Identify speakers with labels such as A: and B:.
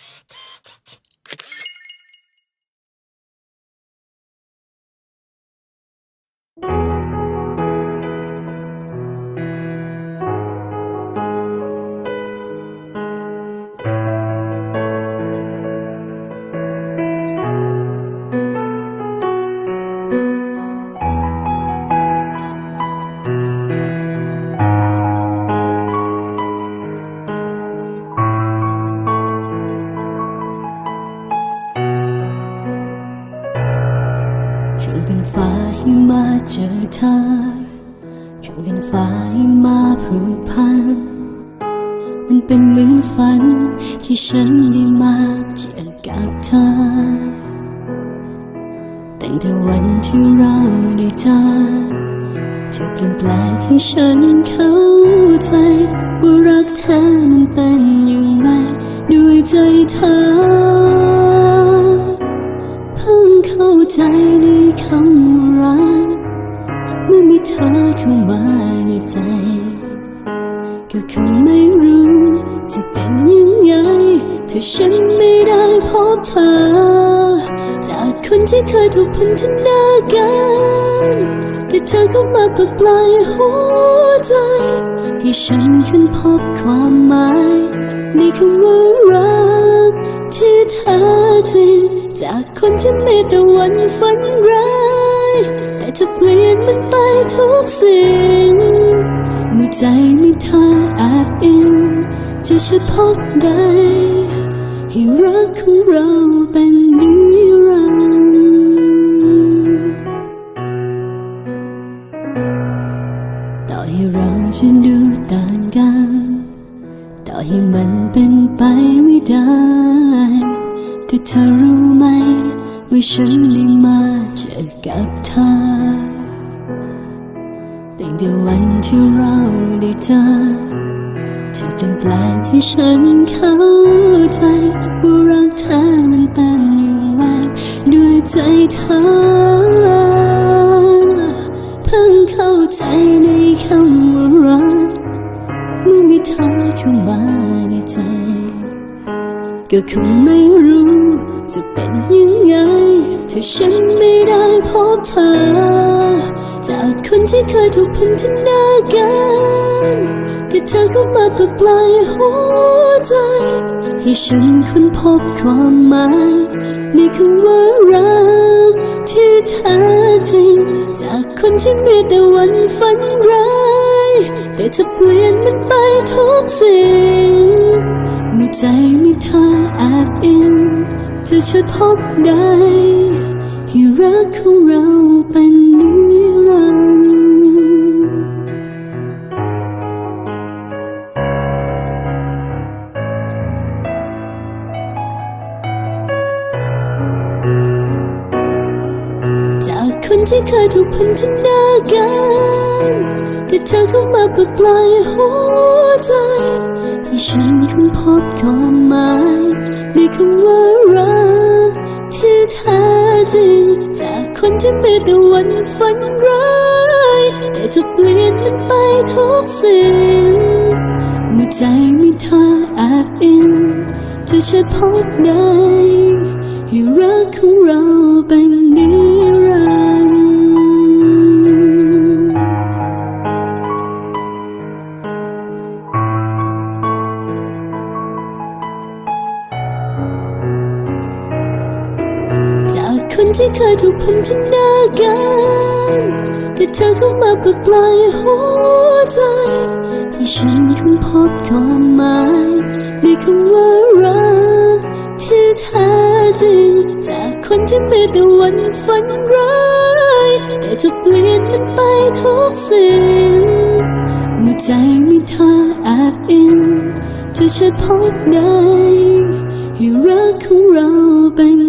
A: Psst. เป็นฟ้าให้มาเจอเธอคงเป็นฟ้าให้มาผูกพัน มันเป็นเหมือนฝันที่ฉันได้มาเจอกับเธอ แตั้งแต่วันที่เราได้เจอเธอเปลี่ยนแปลงให้ฉันเข้าใจว่ารักเธอมันเป็นอย่างไรด้วยใจเธอ ถ้าฉันไม่ได้พบเธอ จากคนที่เคยถูกพันธนาการแต่เธอเข้ามาปลดปล่อยหัวใจ ให้ฉันค้นพบความหมายในคำว่ารักที่แท้จริงจากคนที่มีแต่วันฝันร้ายแต่เธอเปลี่ยนมันไปทุกสิ่งเมื่อใจมีเธอแอบอิงจะฉันพบได้ ให้รักของเราเป็นนิรันดร์ต่อให้เราจะดูต่างกัน ต่อให้มันเป็นไปไม่ได้ แต่เธอรู้ไหมว่าฉันได้มาเจอกับเธอตั้งแต่วันที่เราได้เจอ เธอเปลี่ยนแปลงให้ฉันเข้าใจว่ารักเธอมันเป็นอย่างไรด้วยใจเธอ เพิ่งเข้าใจในคำว่ารักเมื่อมีเธอเข้ามาในใจ ก็คงไม่รู้จะเป็นยังไงถ้าฉันไม่ได้พบเธอ จากคนที่เคยถูกพันธนาการ แต่เธอเข้ามาปลดปล่อยหัวใจ ให้ฉันค้นพบความหมายในคำว่ารักที่แท้จริง จากคนที่มีแต่วันฝันร้ายแต่เธอเปลี่ยนมันไปทุกสิ่งเมื่อใจมีเธอแอบอิงจะฉันพบได้ให้รักของเราเป็นนิ ที่เคยถูกพันธนาการแต่เธอเข้ามาปลดปล่อยหัวใจให้ฉันค้นพบความหมายในคำว่ารักที่แท้จริงจากคนที่มีแต่วันฝันร้ายแต่จะเปลี่ยนมันไปทุกสิ่งเมื่อใจมีเธอแอบอิงจะฉันพบได้ ที่เคยถูกพันธนาการแต่เธอเข้ามาปลดปล่อยหัวใจให้ฉันค้นพบความหมายในคำว่ารักที่แท้จริงจากคนที่มีแต่วันฝันร้ายแต่จะเปลี่ยนมันไปทุกสิ่งเมื่อใจมีเธอแอบอิงจะฉันพบได้ให้รักของเราเป็น